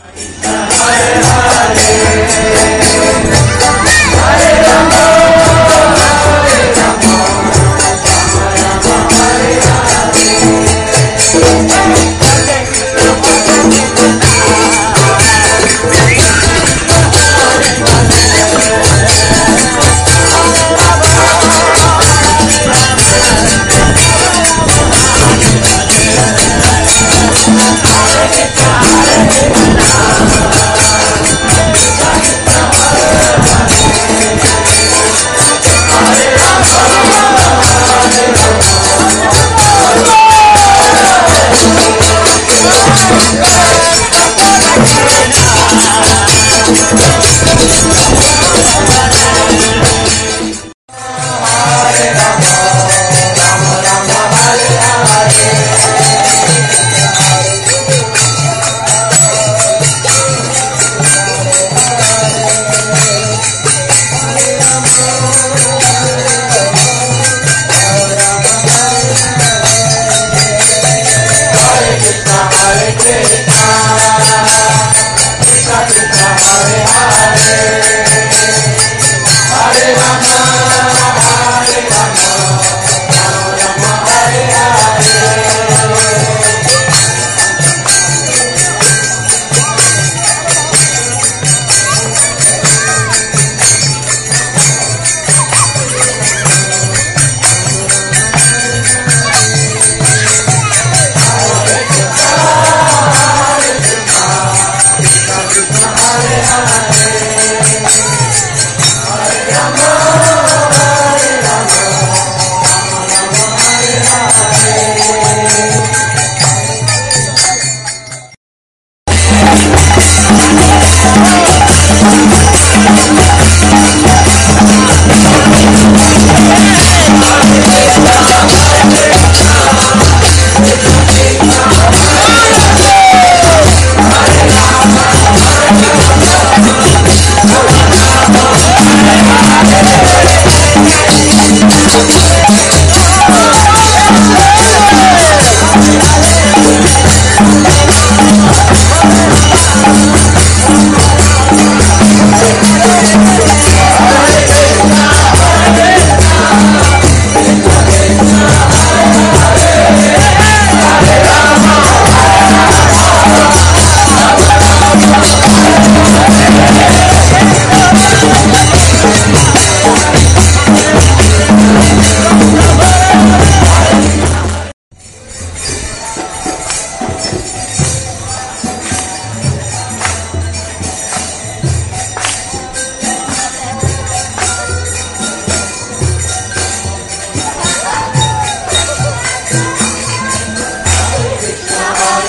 Hallelujah.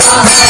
Rama,